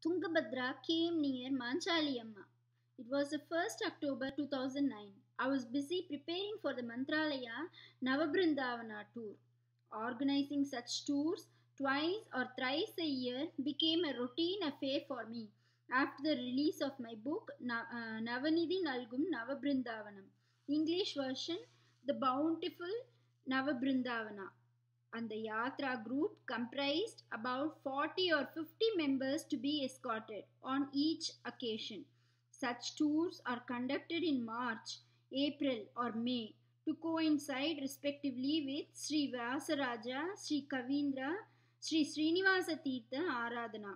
Tungabhadra came near Manchaliamma. It was the 1st October 2009. I was busy preparing for the Mantralaya Navabrindavana tour. Organizing such tours twice or thrice a year became a routine affair for me after the release of my book uh, Navanidhi Nalgum Navabrindavanam. English version The Bountiful Navabrindavana and the Yatra group comprised about 40 or 50 members to be escorted on each occasion. Such tours are conducted in March, April, or May to coincide respectively with Sri Vyasaraja, Sri Kavindra, Sri Srinivasa Tirtha Aradhana,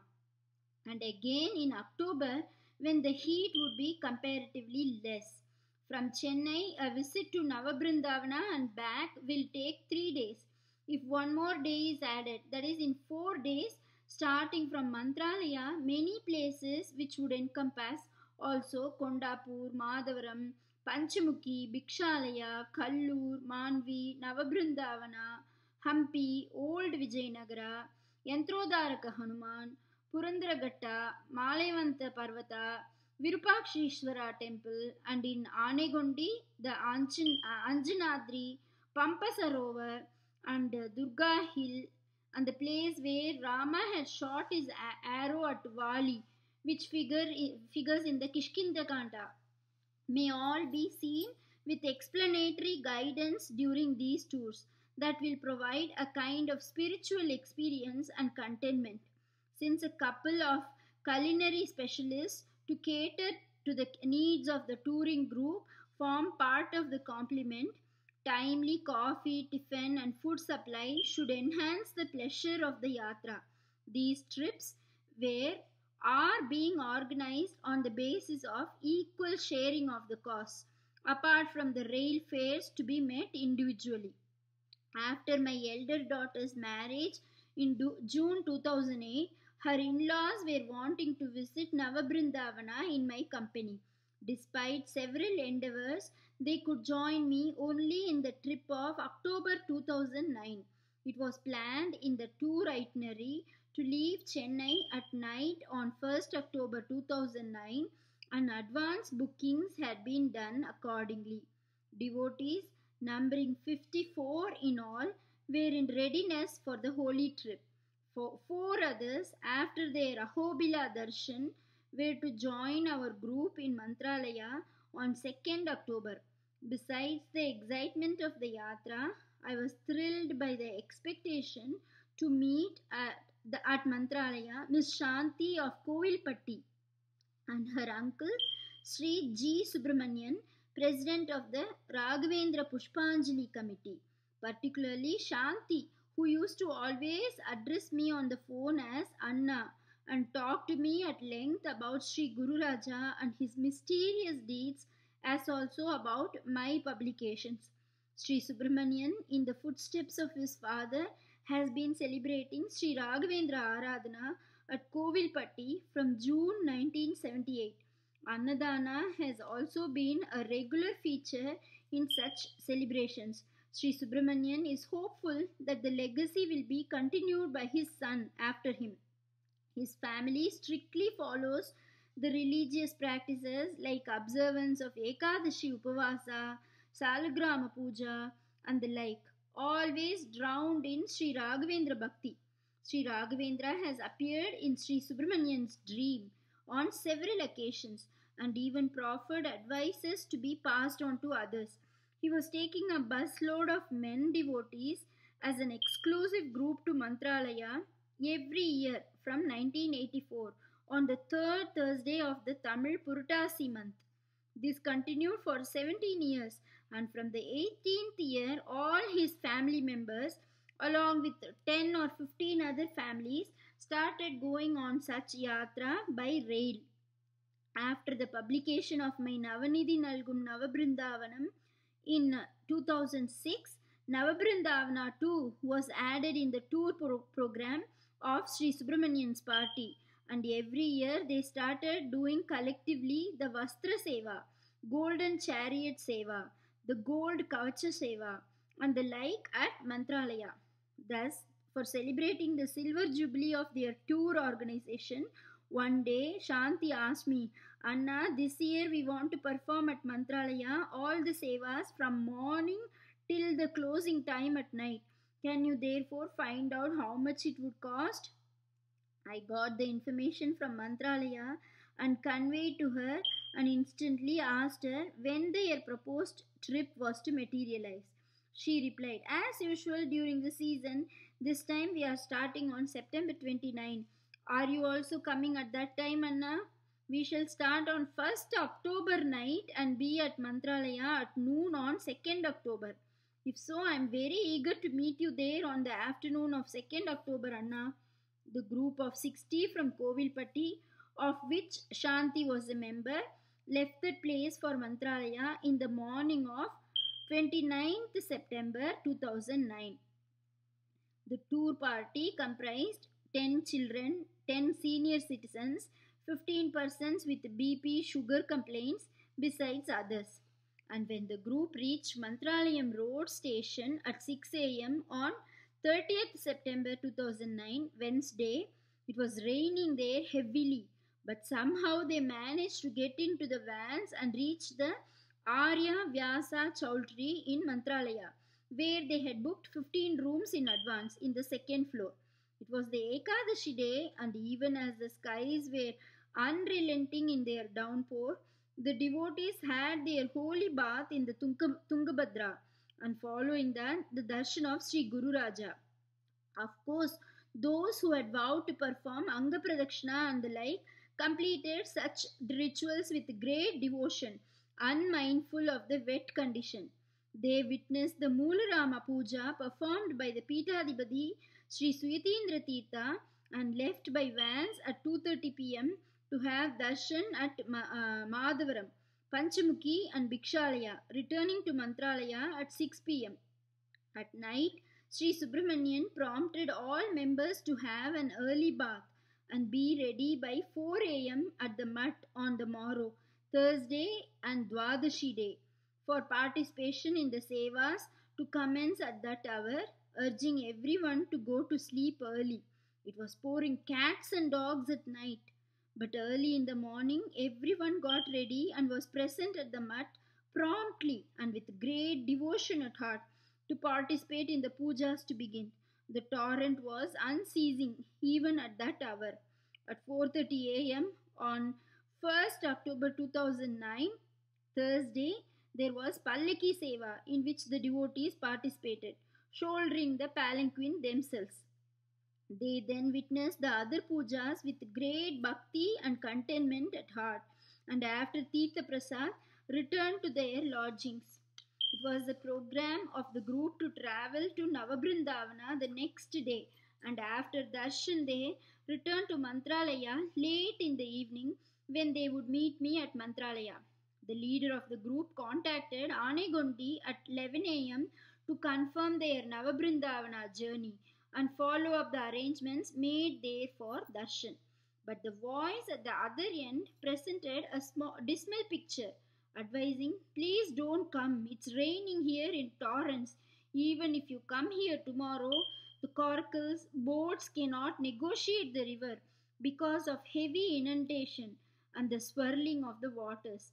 and again in October when the heat would be comparatively less. From Chennai, a visit to Navabrindavana and back will take three days. If one more day is added, that is, in four days, starting from Mantralaya, many places which would encompass also Kondapur, Madhavaram, Panchamukhi, Bhikshalaya, Kallur, Manvi, Navabrindavana, Hampi, Old Vijayanagara, Yantrodharaka Hanuman, Purandaraghatta, Malayavanta Parvata, Virupakshishwara temple, and in Anegundi, the uh, Anjanadri, Pampa Sarovar, and uh, Durga Hill, and the place where Rama had shot his arrow at Vali, which figure, figures in the Kishkinda Kanta, may all be seen with explanatory guidance during these tours that will provide a kind of spiritual experience and contentment. Since a couple of culinary specialists to cater to the needs of the touring group form part of the complement, timely coffee, tiffin, and food supply should enhance the pleasure of the yatra. These trips were are being organized on the basis of equal sharing of the costs, apart from the rail fares to be met individually. After my elder daughter's marriage in June 2008, her in laws were wanting to visit Navabrindavana in my company. Despite several endeavors, they could join me only in the trip of October 2009. It was planned in the tour itinerary to leave Chennai at night on 1st October 2009 and advance bookings had been done accordingly. Devotees, numbering 54 in all, were in readiness for the holy trip. For four others, after their Ahobila darshan, were to join our group in Mantralaya on 2nd October. Besides the excitement of the yatra, I was thrilled by the expectation to meet at, the, at Mantralaya Miss Shanti of Kovilpatti and her uncle Sri G. Subramanian, president of the Raghavendra Pushpanjali committee, particularly Shanti, who used to always address me on the phone as Anna and talk to me at length about Sri Guru Raja and his mysterious deeds, as also about my publications. Sri Subramanian, in the footsteps of his father, has been celebrating Sri Raghavendra Aradhana at Kovilpatti from June 1978. Annadana has also been a regular feature in such celebrations. Sri Subramanian is hopeful that the legacy will be continued by his son after him. His family strictly follows the religious practices like observance of Ekadashi Upavasa, Salagrama Puja, and the like, always drowned in Sri Raghavendra Bhakti. Sri Raghavendra has appeared in Sri Subramanian's dream on several occasions and even proffered advices to be passed on to others. He was taking a busload of men devotees as an exclusive group to Mantralaya every year from 1984 on the third Thursday of the Tamil Purutasi month. This continued for 17 years, and from the 18th year, all his family members, along with 10 or 15 other families, started going on such yatra by rail. After the publication of my Navanidhi Nalgum Navabrindavanam in 2006, Navabrindavana too was added in the tour pro- program of Sri Subramanian's party and every year they started doing collectively the Vastra Seva, Golden Chariot Seva, the Gold Kavacha Seva, and the like at Mantralaya. Thus, for celebrating the silver jubilee of their tour organization, One day, Shanti asked me, Anna, this year we want to perform at Mantralaya all the sevas from morning till the closing time at night. Can you therefore find out how much it would cost? I got the information from Mantralaya and conveyed to her and instantly asked her when their proposed trip was to materialize. She replied, As usual during the season, this time we are starting on September 29. Are you also coming at that time, Anna? We shall start on 1st October night and be at Mantralaya at noon on 2nd October. If so, I am very eager to meet you there on the afternoon of 2nd October, Anna. The group of 60 from Kovilpatti, of which Shanti was a member, left the place for Mantralaya in the morning of 29th September 2009. The tour party comprised 10 children, 10 senior citizens, 15 persons with BP sugar complaints, besides others. And when the group reached Mantralayam Road Station at 6 am on 30th September 2009, Wednesday, it was raining there heavily, but somehow they managed to get into the vans and reach the Arya Vyasa Choultry in Mantralaya, where they had booked 15 rooms in advance in the second floor. It was the Ekadashi day, and even as the skies were unrelenting in their downpour, the devotees had their holy bath in the Tunga, Tungabhadra, and following that, the darshan of Sri Guru Raja. Of course, those who had vowed to perform Anga Pradakshina and the like completed such rituals with great devotion, unmindful of the wet condition. They witnessed the Moolarama Puja performed by the Pitadipati Sri Tirtha and left by vans at 2.30 pm to have darshan at uh, Madhavaram, Panchamukhi and Bhikshalaya, returning to Mantralaya at 6 pm. At night, Sri Subramanian prompted all members to have an early bath and be ready by 4 am at the mutt on the morrow, Thursday and Dwadashi day, for participation in the sevas to commence at that hour, urging everyone to go to sleep early. It was pouring cats and dogs at night, but early in the morning everyone got ready and was present at the mutt promptly and with great devotion at heart to participate in the pujas to begin. The torrent was unceasing even at that hour. At 4:30 a.m. on 1st October 2009, Thursday, there was Pallaki Seva in which the devotees participated, shouldering the palanquin themselves. They then witnessed the other pujas with great bhakti and contentment at heart, and after Tirtha Prasad, returned to their lodgings. It was the program of the group to travel to Navabrindavana the next day, and after darshan they returned to Mantralaya late in the evening when they would meet me at Mantralaya. The leader of the group contacted Anegondi at 11 am to confirm their Navabrindavana journey and follow up the arrangements made there for darshan. But the voice at the other end presented a small, dismal picture, advising, Please don't come, it's raining here in torrents. Even if you come here tomorrow, the coracles, boats cannot negotiate the river because of heavy inundation and the swirling of the waters.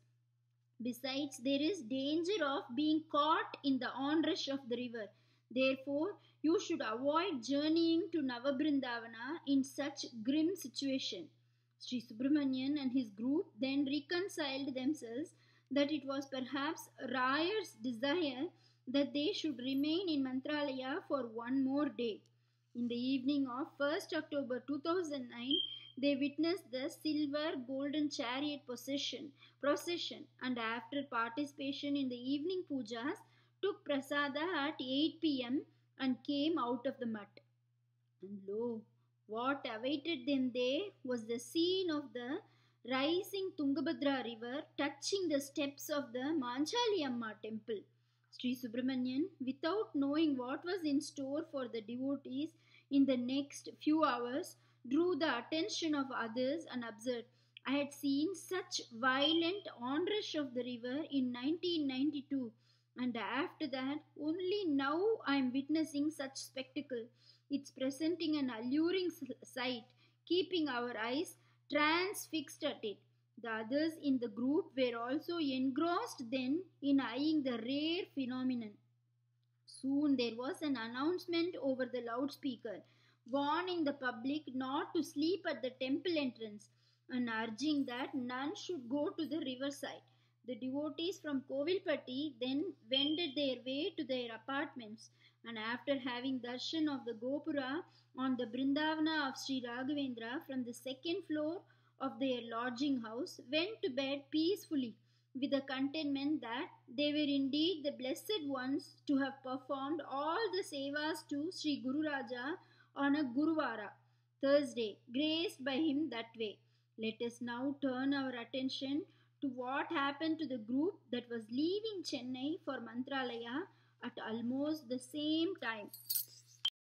Besides, there is danger of being caught in the onrush of the river. Therefore, you should avoid journeying to Navabrindavana in such grim situation. Sri Subramanian and his group then reconciled themselves that it was perhaps Rayar's desire that they should remain in Mantralaya for one more day. In the evening of 1st October 2009, they witnessed the silver golden chariot procession, procession and after participation in the evening pujas took prasada at 8 pm and came out of the mutt. And lo, what awaited them there was the scene of the rising Tungabhadra river touching the steps of the Manchali Amma temple. Sri Subramanian, without knowing what was in store for the devotees in the next few hours, drew the attention of others and observed, I had seen such violent onrush of the river in 1992 and after that only now I am witnessing such spectacle. It's presenting an alluring sight, keeping our eyes transfixed at it. The others in the group were also engrossed then in eyeing the rare phenomenon. Soon there was an announcement over the loudspeaker warning the public not to sleep at the temple entrance and urging that none should go to the riverside. The devotees from Kovilpatti then wended their way to their apartments and after having darshan of the Gopura on the Brindavana of Sri Raghavendra from the second floor of their lodging house went to bed peacefully with the contentment that they were indeed the blessed ones to have performed all the sevas to Sri Guru Raja on a Guruvara, Thursday, graced by him that way. Let us now turn our attention to what happened to the group that was leaving Chennai for Mantralaya at almost the same time.